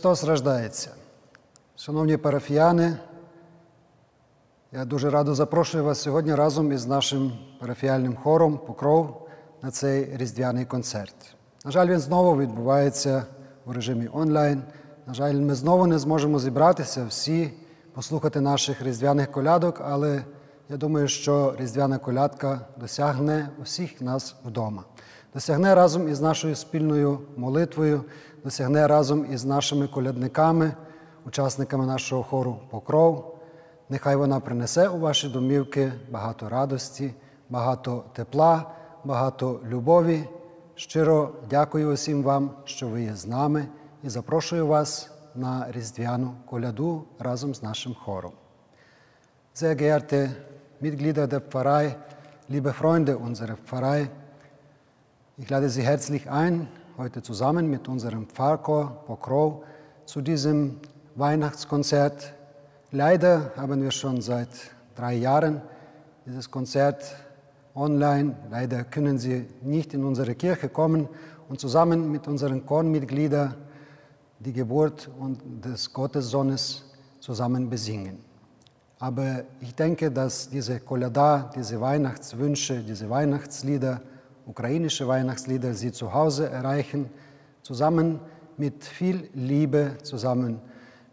Христос рождається. Шановні парафіяни, я дуже радо запрошую вас сьогодні разом із нашим парафіальним хором Покров на цей різдвяний концерт. На жаль, він знову відбувається у режимі онлайн. На жаль, ми знову не зможемо зібратися всі, послухати наших різдвяних колядок, але я думаю, що різдвяна колядка досягне усіх нас вдома. Досягне разом із нашою спільною молитвою, досягне разом із нашими колядниками, учасниками нашого хору Покров. Нехай вона принесе у ваші домівки багато радості, багато тепла, багато любові. Щиро дякую усім вам, що ви є з нами, і запрошую вас на різдвяну коляду разом з нашим хором. Sehr geehrte Mitglieder der Pfarrei, liebe Freunde unserer Pfarrei, ich lade Sie herzlich ein, heute zusammen mit unserem Pfarrchor Pokrov zu diesem Weihnachtskonzert. Leider haben wir schon seit drei Jahren dieses Konzert online. Leider können Sie nicht in unsere Kirche kommen und zusammen mit unseren Chormitgliedern die Geburt des Gottessohnes zusammen besingen. Aber ich denke, dass diese Kolada, diese Weihnachtswünsche, diese Weihnachtslieder, ukrainische Weihnachtslieder, Sie zu Hause erreichen, zusammen mit viel Liebe, zusammen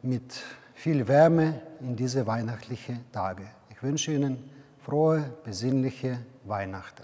mit viel Wärme in diese weihnachtlichen Tage. Ich wünsche Ihnen frohe, besinnliche Weihnachten.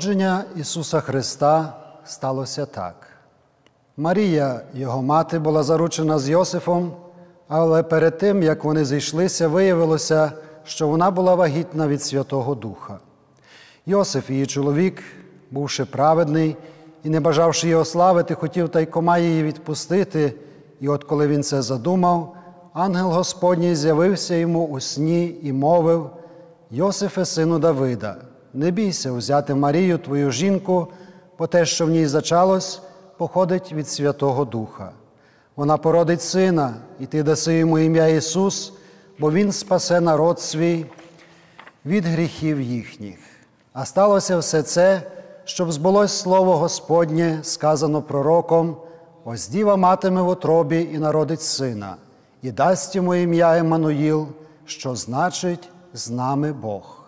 Народження Ісуса Христа сталося так. Марія, його мати, була заручена з Йосифом, але перед тим, як вони зійшлися, виявилося, що вона була вагітна від Святого Духа. Йосиф, її чоловік, бувши праведний і не бажавши його славити, хотів тайкома її відпустити, і от коли він це задумав, ангел Господній з'явився йому у сні і мовив: Йосифе, сину Давида, не бійся взяти Марію, твою жінку, бо те, що в ній зачалось, походить від Святого Духа. Вона породить сина, і ти даси йому ім'я Ісус, бо Він спасе народ свій від гріхів їхніх. А сталося все це, щоб збулось слово Господнє, сказано пророком, ось діва матиме в утробі і народить сина, і дасть йому ім'я Еммануїл, що значить з нами Бог.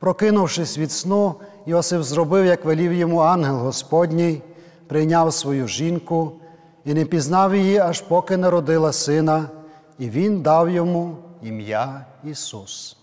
Прокинувшись від сну, Йосиф зробив, як велів йому ангел Господній, прийняв свою жінку і не пізнав її, аж поки народила сина, і він дав йому ім'я Ісус.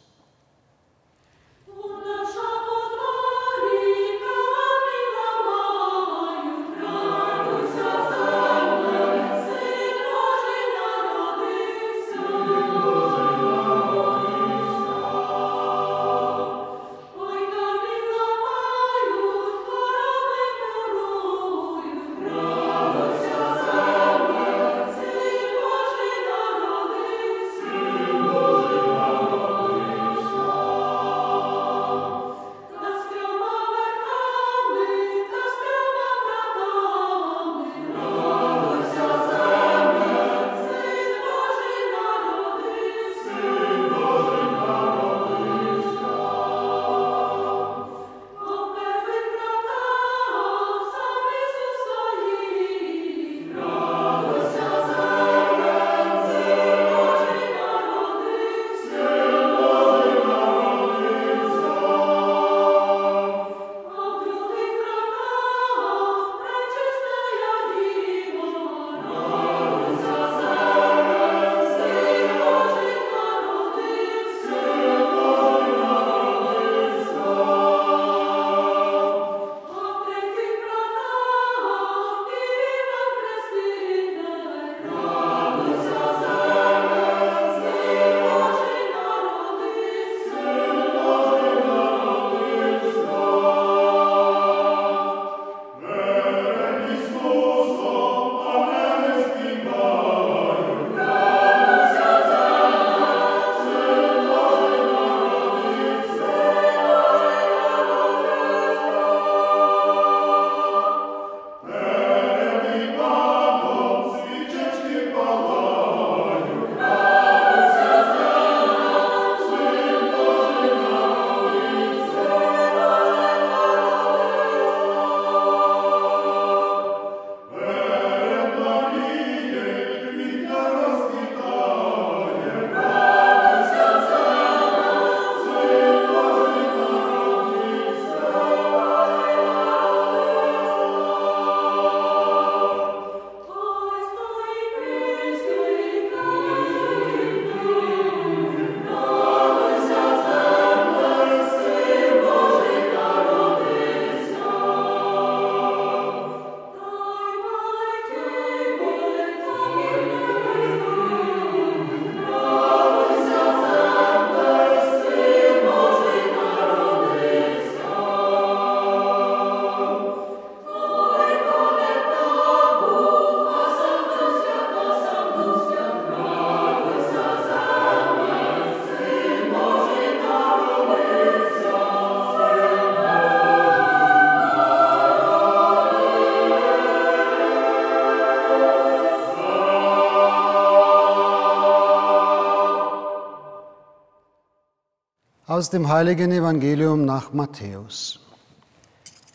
Aus dem heiligen Evangelium nach Matthäus.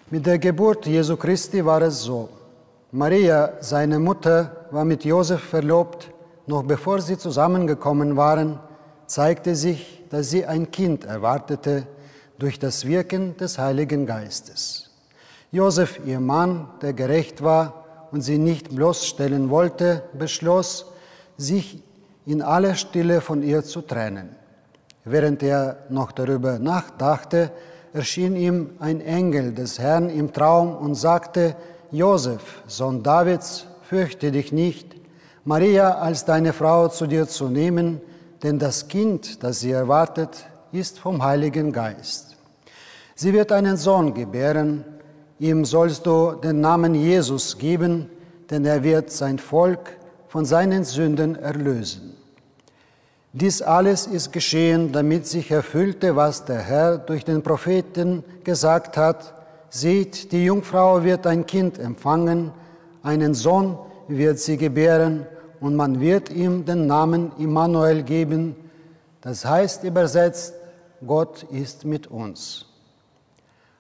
Mit der Geburt Jesu Christi war es so. Maria, seine Mutter, war mit Josef verlobt. Noch bevor sie zusammengekommen waren, zeigte sich, dass sie ein Kind erwartete durch das Wirken des Heiligen Geistes. Josef, ihr Mann, der gerecht war und sie nicht bloßstellen wollte, beschloss, sich in aller Stille von ihr zu trennen. Während er noch darüber nachdachte, erschien ihm ein Engel des Herrn im Traum und sagte, Josef, Sohn Davids, fürchte dich nicht, Maria als deine Frau zu dir zu nehmen, denn das Kind, das sie erwartet, ist vom Heiligen Geist. Sie wird einen Sohn gebären, ihm sollst du den Namen Jesus geben, denn er wird sein Volk von seinen Sünden erlösen. Dies alles ist geschehen, damit sich erfüllte, was der Herr durch den Propheten gesagt hat. Seht, die Jungfrau wird ein Kind empfangen, einen Sohn wird sie gebären, und man wird ihm den Namen Immanuel geben. Das heißt übersetzt, Gott ist mit uns.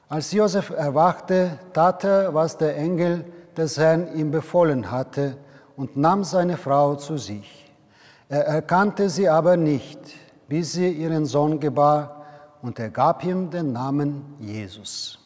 Als Josef erwachte, tat er, was der Engel des Herrn ihm befohlen hatte, und nahm seine Frau zu sich. Er erkannte sie aber nicht, bis sie ihren Sohn gebar, und er gab ihm den Namen Jesus.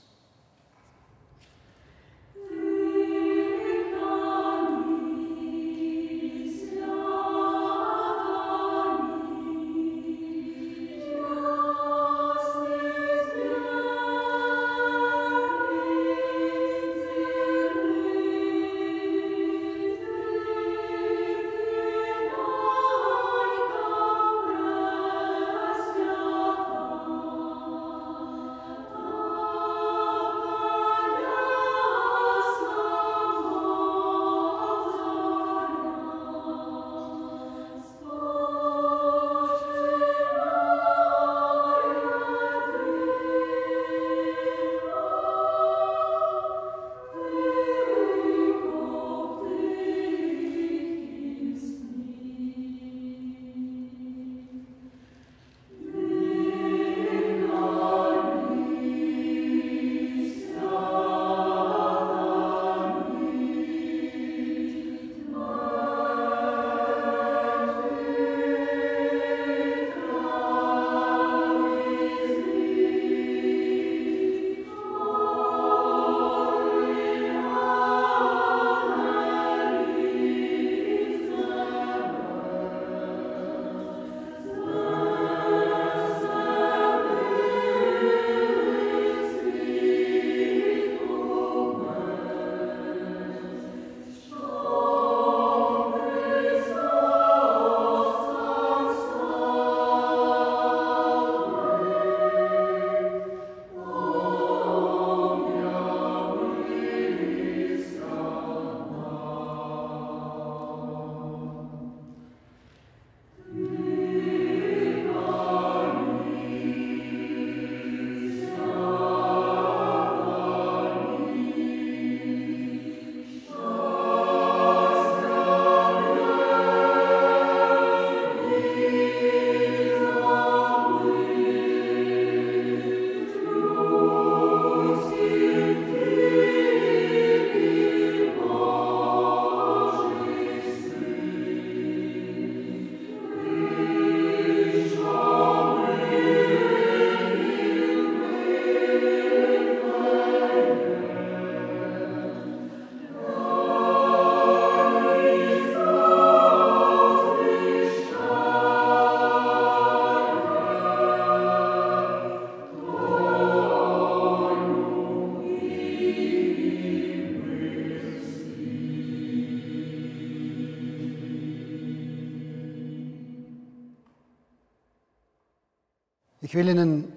Will Ihnen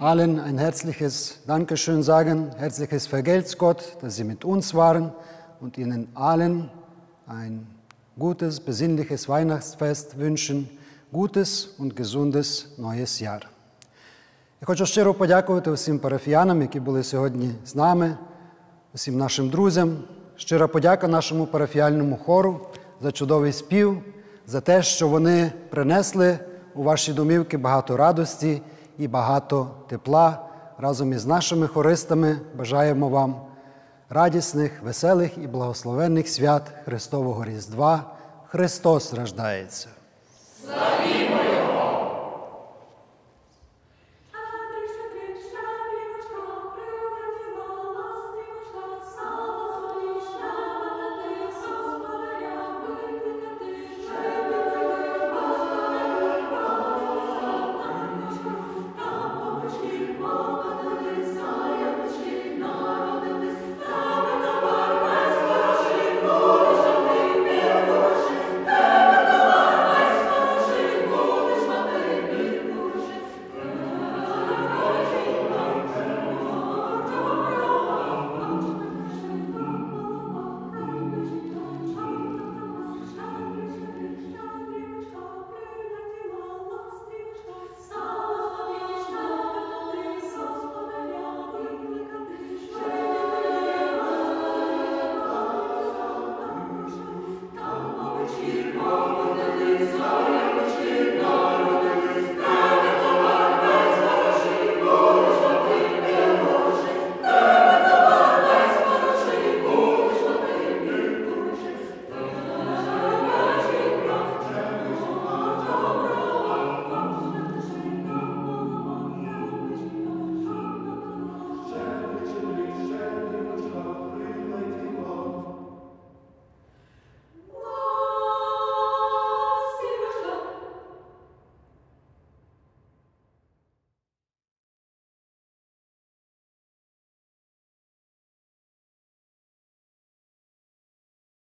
allen ein herzliches Dankeschön sagen, herzliches Vergelt's Gott, dass Sie mit uns waren und Ihnen allen ein gutes, besinnliches Weihnachtsfest wünschen, gutes und gesundes новes яр. Я хочу щиро подякувати усім парафіянам, які були сьогодні з нами, усім нашим друзям. Щира подяка нашому парафіальному хору за чудовий спів, за те, що вони принесли у ваші домівки багато радості і багато тепла. Разом із нашими хористами бажаємо вам радісних, веселих і благословенних свят Христового Різдва. Христос рождається! Слава